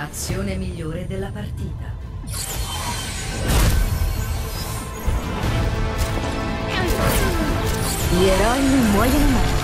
Azione migliore della partita. Gli eroi non muoiono mai.